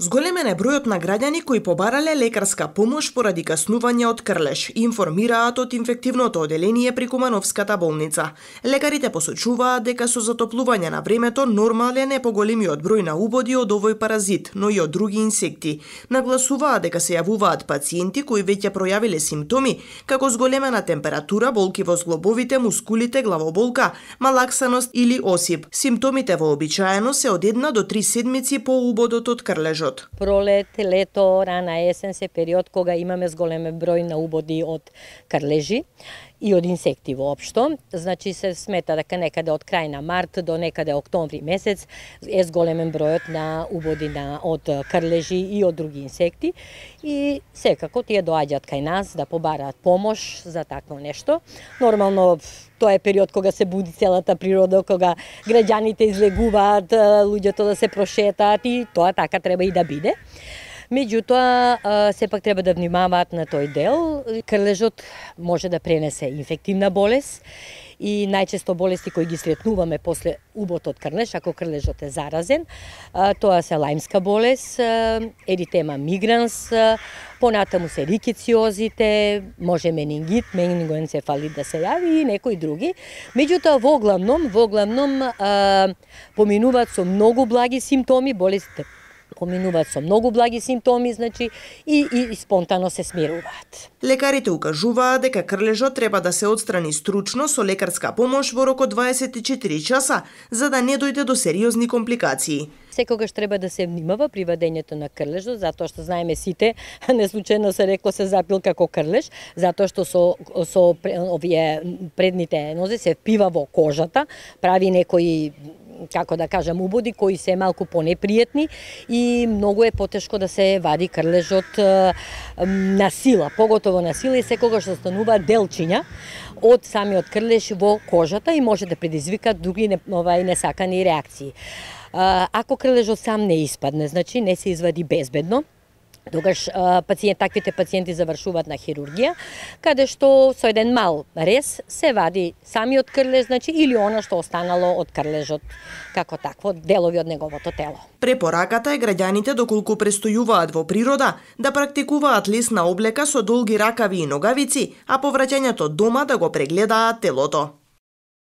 Зголемен е бројот на граѓани кои побарале лекарска помош поради каснување од крлеш, информираат од инфективното оделение при Кумановската болница. Лекарите посочуваат дека со затоплување на времето нормален е поголемиот број на убоди од овој паразит, но и од други инсекти. Нагласуваат дека се јавуваат пациенти кои веќе пројавиле симптоми, како зголемена температура, болки во зглобовите, мускулите, главоболка, малаксаност или осип. Симптомите вообичаено се од една до три седмици по убодот од крлежот период? Пролет, лето, рана есен се период кога имаме зголемен број на убоди од карлежи и од инсекти воопшто. Значи се смета дека некаде од крај на март до некаде октомври месец е зголемен бројот на убоди на од крлежи и од други инсекти и секако тие доаѓаат кај нас да побараат помош за такво нешто. Нормално тоа е период кога се буди целата природа, кога граѓаните излегуваат, луѓето да се прошетаат и тоа така треба и да биде. Меѓутоа, сепак треба да внимаваат на тој дел. Крлежот може да пренесе инфективна болест и најчесто болести кои ги сретнуваме после убот од крлеж, ако крлежот е заразен, тоа се лајмска болест, еритема мигранс, понатаму се рикициозите, може менингит, менингоенцефалит да се јави и некои други. Меѓутоа, во главном, во главном поминуваат со многу благи симптоми, болестите поминуваат со многу благи симптоми, значи, и, и, и спонтано се смируваат. Лекарите укажуваат дека крлежот треба да се отстрани стручно со лекарска помош во рок од 24 часа, за да не дојде до сериозни компликации. Секогаш треба да се внимава при вадењето на крлежот, затоа што знаеме сите, не случајно се рекло се запил како крлеж, затоа што со, со овие предните нозе се впива во кожата, прави некои како да кажам, убоди кои се малку понепријетни и многу е потешко да се вади крлежот на сила, поготово на сила и секогаш станува делчиња од самиот крлеж во кожата и може да предизвика други овај несакани реакции. Ако крлежот сам не испадне, значи не се извади безбедно, Тогаш пациент, таквите пациенти завршуваат на хирургија, каде што со еден мал рез се вади самиот крлеж, значи или она што останало од крлежот како такво, делови од неговото тело. Препораката е граѓаните доколку престојуваат во природа да практикуваат лесна облека со долги ракави и ногавици, а по враќањето дома да го прегледаат телото.